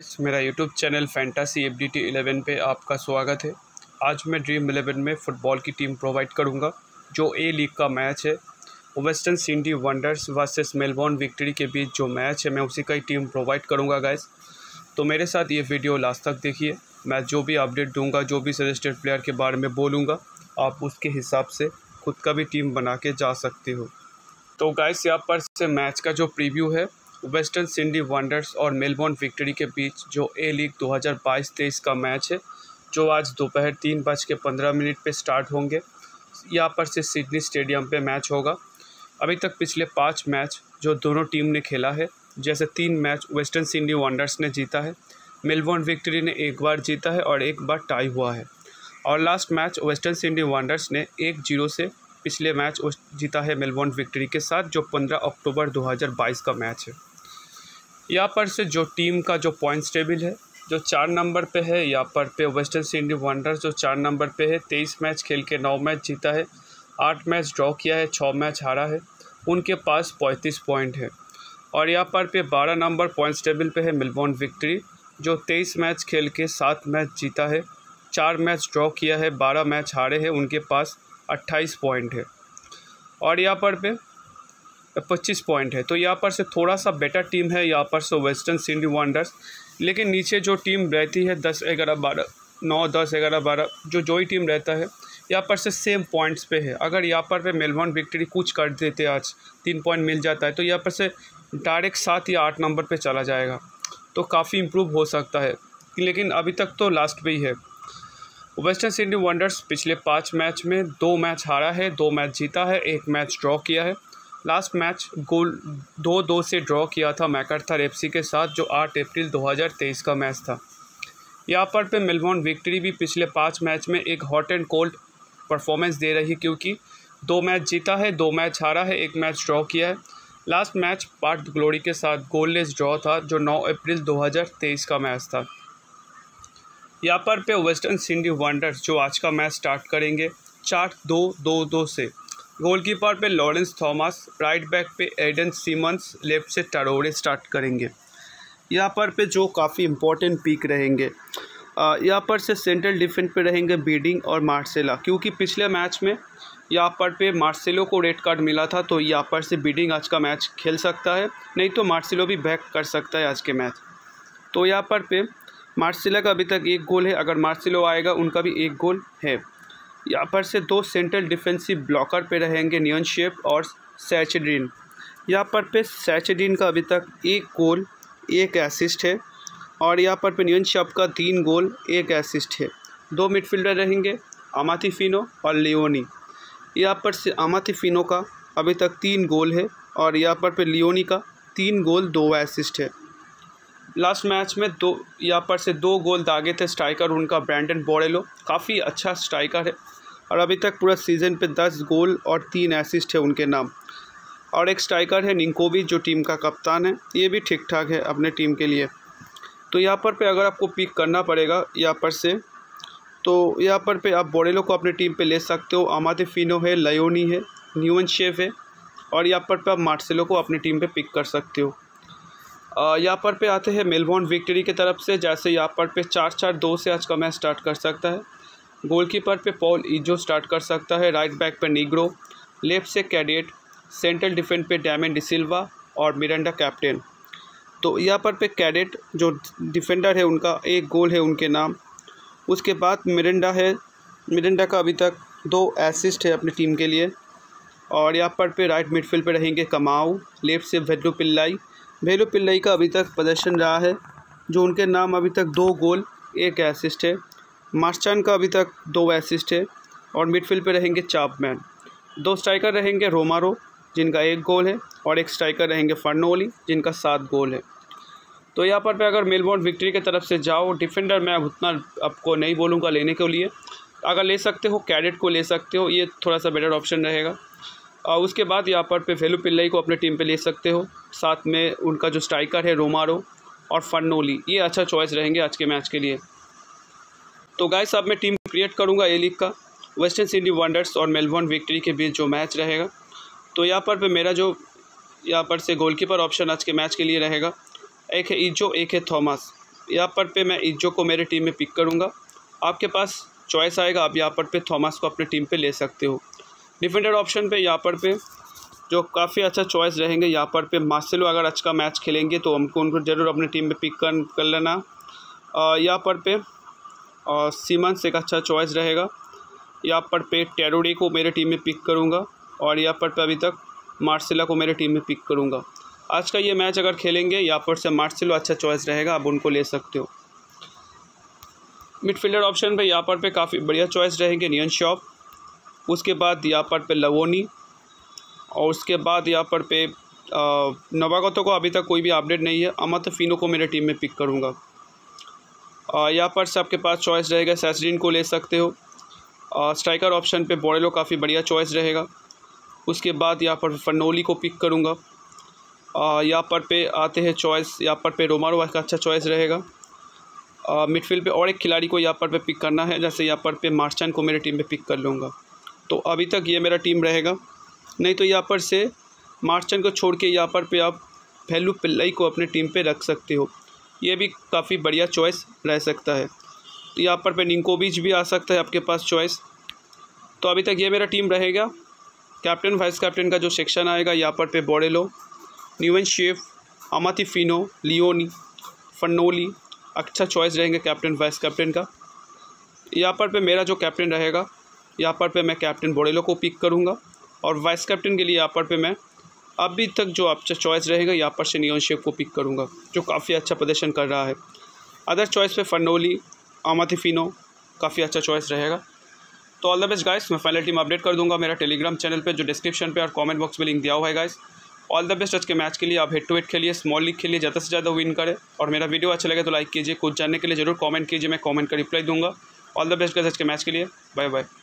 मेरा YouTube channel fantasy F D T eleven पर आपका स्वागत है। आज मैं ड्रीम इलेवन में फ़ुटबॉल की टीम प्रोवाइड करूँगा, जो ए लीग का मैच है। वेस्टर्न सिंडी वंडर्स वर्सेस मेलबॉर्न विक्ट्री के बीच जो मैच है, मैं उसी का ही टीम प्रोवाइड करूँगा गाइस तो मेरे साथ ये वीडियो लास्ट तक देखिए। मैं जो भी अपडेट दूँगा, जो भी सजेस्टेड प्लेयर के बारे में बोलूँगा, आप उसके हिसाब से खुद का भी टीम बना के जा सकते हो। तो गाइस यहाँ पर से मैच का जो प्रीव्यू है वेस्टर्न सिंडी वंडर्स और मेलबोर्न विक्ट्री के बीच जो ए लीग 2022-23 का मैच है, जो आज दोपहर तीन बज के पंद्रह मिनट पे स्टार्ट होंगे। यहाँ पर से सिडनी स्टेडियम पे मैच होगा। अभी तक पिछले पाँच मैच जो दोनों टीम ने खेला है, जैसे तीन मैच वेस्टर्न सिंडी वंडर्स ने जीता है, मेलबोर्न विक्ट्री ने एक बार जीता है और एक बार टाई हुआ है। और लास्ट मैच वेस्टर्न सिंडी वंडर्स ने एक ज़ीरो से पिछले मैच जीता है मेलबोर्न विक्ट्री के साथ, जो 15 अक्टूबर 2022 का मैच है। यहाँ पर से जो टीम का जो पॉइंट्स टेबल है, जो चार नंबर पे है, यहाँ पर पे वेस्टर्न सिंडी वंडर्स जो चार नंबर पे है, तेईस मैच खेल के नौ मैच जीता है, आठ मैच ड्रॉ किया है छः मैच हारा है, उनके पास पैंतीस पॉइंट है। और यहाँ पर पे बारह नंबर पॉइंट्स टेबल पे है मिलबॉर्न विक्ट्री जो तेईस मैच खेल के सात मैच जीता है, चार मैच ड्रॉ किया है, बारह मैच हारे हैं, उनके पास अट्ठाईस पॉइंट है। और यहाँ पर पे पच्चीस पॉइंट है। तो यहाँ पर से थोड़ा सा बेटर टीम है, यहाँ पर से वेस्टर्न सिंडी वंडर्स लेकिन नीचे जो टीम रहती है, दस ग्यारह बारह, नौ, दस ग्यारह बारह, जो जो ही टीम रहता है, यहाँ पर से सेम पॉइंट्स पे है। अगर यहाँ पर पे मेलबॉर्न विक्ट्री कुछ कर देते आज, तीन पॉइंट मिल जाता है तो यहाँ पर से डायरेक्ट सात या आठ नंबर पे चला जाएगा। तो काफ़ी इम्प्रूव हो सकता है। लेकिन अभी तक तो लास्ट पे ही है। वेस्टर्न सिंडी वंडर्स पिछले पाँच मैच में दो मैच हारा है, दो मैच जीता है, एक मैच ड्रॉ किया है। लास्ट मैच गोल दो दो से ड्रॉ किया था मैकर्थर एफसी के साथ, जो आठ अप्रैल 2023 का मैच था। यहाँ पर पे मेलबॉर्न विक्ट्री भी पिछले पाँच मैच में एक हॉट एंड कोल्ड परफॉर्मेंस दे रही, क्योंकि दो मैच जीता है, दो मैच हारा है, एक मैच ड्रॉ किया है। लास्ट मैच पार्ट ग्लोरी के साथ गोललेस ड्रॉ था, जो 9 अप्रैल 2023 का मैच था। यहाँ पर पे वेस्टर्न सिंडी वंडर्स, जो आज का मैच स्टार्ट करेंगे, चार दो दो दो से। गोलकीपर पे लॉरेंस थॉमस राइट बैक पे एडन सीमंस लेफ़्ट से टरोरे स्टार्ट करेंगे। यहाँ पर पे जो काफ़ी इम्पोर्टेंट पीक रहेंगे। यहाँ पर से सेंट्रल डिफेंस पे रहेंगे बीडिंग और मार्सेला क्योंकि पिछले मैच में यहाँ पर पे मार्सेलो को रेड कार्ड मिला था तो यहाँ पर से बीडिंग आज का मैच खेल सकता है। नहीं तो मार्सेलो भी बैक कर सकता है आज के मैच तो यहाँ पर पे मार्सेला का अभी तक एक गोल है। अगर मार्सेलो आएगा, उनका भी एक गोल है। यहाँ पर से दो सेंट्रल डिफेंसिव ब्लॉकर पे रहेंगे नियन शेप और सैचडिन। यहाँ पर पे सैचडिन का अभी तक एक गोल एक एसिस्ट है और यहाँ पर पे नियन शेप का तीन गोल एक एसिस्ट है। दो मिडफील्डर रहेंगे अमाती फिनो और लियोनी। यहाँ पर से अमाती फिनो का अभी तक तीन गोल है और यहाँ पर पे लियोनी का तीन गोल दो एसिस्ट है। लास्ट मैच में दो यहाँ पर से दो गोल दागे थे स्ट्राइकर, उनका ब्रैंडन बोरेलो। काफ़ी अच्छा स्ट्राइकर है और अभी तक पूरा सीज़न पे दस गोल और तीन एसिस्ट है उनके नाम। और एक स्ट्राइकर है निंकोवी जो टीम का कप्तान है। ये भी ठीक ठाक है अपने टीम के लिए। तो यहाँ पर पे अगर आपको पिक करना पड़ेगा, यहाँ पर से तो यहाँ पर पे आप बोरेलो को अपने टीम पे ले सकते हो। आमाते फिनो है, लयोनी है न्यून शेफ है और यहाँ पर पे आप मार्सेलो को अपनी टीम पे पिक कर सकते हो। यहाँ पर पे आते हैं मेलबॉर्न विक्ट्री की तरफ़ से, जैसे यहाँ पर पे चार चार दो से आज का मैच स्टार्ट कर सकता है। गोलकीपर पे पॉल इजो स्टार्ट कर सकता है, राइट बैक पे निग्रो, लेफ़्ट से कैडेट सेंट्रल डिफेंस पे डैमेन डिसिल्वा और मिरांडा कैप्टन। तो यहाँ पर पे कैडेट जो डिफेंडर है उनका, एक गोल है उनके नाम। उसके बाद मिरेंडा है, मिरेंडा का अभी तक दो एसिस्ट है अपनी टीम के लिए। और यहाँ पर पे राइट मिडफील्ड पे रहेंगे कमाऊ, लेफ़्ट से वेल्लू पिल्लाई वेलू पिल्लई का अभी तक प्रदर्शन रहा है, जो उनके नाम अभी तक दो गोल, एक एसिस्ट है। मार्चान का अभी तक दो असिस्ट है और मिडफील्ड पे रहेंगे चापमैन। दो स्ट्राइकर रहेंगे रोमारो, जिनका एक गोल है, और एक स्ट्राइकर रहेंगे फर्नोली, जिनका सात गोल है। तो यहाँ पर पे अगर मेलबोर्न विक्ट्री की तरफ़ से जाओ, डिफेंडर मैं उतना आपको नहीं बोलूँगा लेने के लिए। अगर ले सकते हो, कैडेट को ले सकते हो, ये थोड़ा सा बेटर ऑप्शन रहेगा। और उसके बाद यहाँ पर पे वेलू पिल्लई को अपने टीम पे ले सकते हो। साथ में उनका जो स्ट्राइकर है, रोमारो और फर्नोली, ये अच्छा चॉइस रहेंगे आज के मैच के लिए। तो गाइस अब मैं टीम क्रिएट करूँगा ए लीग का। वेस्टर्न सिटी वंडर्स और मेलबोर्न विक्ट्री के बीच जो मैच रहेगा। तो यहाँ पर मेरा जो, यहाँ पर से गोलकीपर ऑप्शन आज के मैच के लिए रहेगा। एक है इज्जो एक है थॉमस यहाँ पर पे मैं इज्जो को मेरे टीम में पिक करूँगा। आपके पास चॉइस आएगा, आप यहाँ पर पे थॉमस को अपने टीम पे ले सकते हो। डिफेंडर ऑप्शन पे यहाँ पर पे जो काफ़ी अच्छा चॉइस रहेंगे। यहाँ पर पे मार्सेलो अगर अच्छा मैच खेलेंगे तो हमको उनको ज़रूर अपने टीम में पिक कर कर लेना। यहाँ पर पे सीमंस एक अच्छा चॉइस रहेगा। यहाँ पर पे टेरोडी को मेरे टीम में पिक करूँगा और यहाँ पर पे अभी तक मार्सेला को मेरे टीम में पिक करूँगा। आज का ये मैच अगर खेलेंगे, यहाँ पर से मार्सेलो अच्छा चॉइस रहेगा, आप उनको ले सकते हो। मिडफील्डर ऑप्शन पे यहाँ पर पे काफ़ी बढ़िया चॉइस रहेंगे नियन शॉप उसके बाद यहाँ पर पे लवोनी और उसके बाद यहाँ पर पे नवागतों को अभी तक कोई भी अपडेट नहीं है। अमत फिनो को मेरे टीम में पिक करूँगा। यहाँ पर से आपके पास चॉइस रहेगा सैसरीन को ले सकते हो। स्ट्राइकर ऑप्शन पे बोरेलो काफ़ी बढ़िया चॉइस रहेगा। उसके बाद यहाँ पर फनोली को पिक करूँगा। यहाँ पर पे आते हैं चॉइस यहाँ पर पे रोमारो का अच्छा चॉइस रहेगा। मिडफील्ड पे और एक खिलाड़ी को यहाँ पर पे पिक करना है, जैसे यहाँ पर पे मार्चन को मेरे टीम में पिक कर लूँगा। तो अभी तक ये मेरा टीम रहेगा। नहीं तो यहाँ पर से मार्चन को छोड़ के यहाँ पर पे आप फैलू पिल्लई को अपने टीम पे रख सकते हो। ये भी काफ़ी बढ़िया चॉइस रह सकता है। तो यहाँ पर पे निंकोबिच भी आ सकता है आपके पास चॉइस तो अभी तक ये मेरा टीम रहेगा। कैप्टन, वाइस कैप्टन का जो सेक्शन आएगा, यहाँ पर पे बोरेलो न्यूवन शेफ अमाती फिनो, लियोनी फनोली अच्छा चॉइस रहेंगे कैप्टन, वाइस कैप्टन का। यहाँ पर पे मेरा जो कैप्टन रहेगा, यहाँ पर पे मैं कैप्टन बोरेलो को पिक करूँगा। और वाइस कैप्टन के लिए यहाँ पर पे मैं अभी तक जो आपका चॉइस रहेगा, यहाँ पर से नियन शेफ को पिक करूँगा, जो काफ़ी अच्छा प्रदर्शन कर रहा है। अदर चॉइस पे फनोली आमाथिफिनो काफ़ी अच्छा चॉइस रहेगा। तो ऑल द बेस्ट गाइस मैं फाइनल टीम अपडेट कर दूँगा मेरा टेलीग्राम चैनल पे, जो डिस्क्रिप्शन पे और कमेंट बॉक्स में लिंक दिया हुआ है गाइस ऑल द बेस्ट आज के मैच के लिए। आप हेड टू हेड खेलिए स्मॉल लीग खेलिए, ज़्यादा से ज़्यादा विन करें। और मेरा वीडियो अच्छा लगे तो लाइक कीजिए, कुछ जानने के लिए ज़रूर कॉमेंट कीजिए, मैं कॉमेंट का रिप्लाई दूँगा। ऑल द बेस्ट गाइस आज के मैच के लिए। Bye bye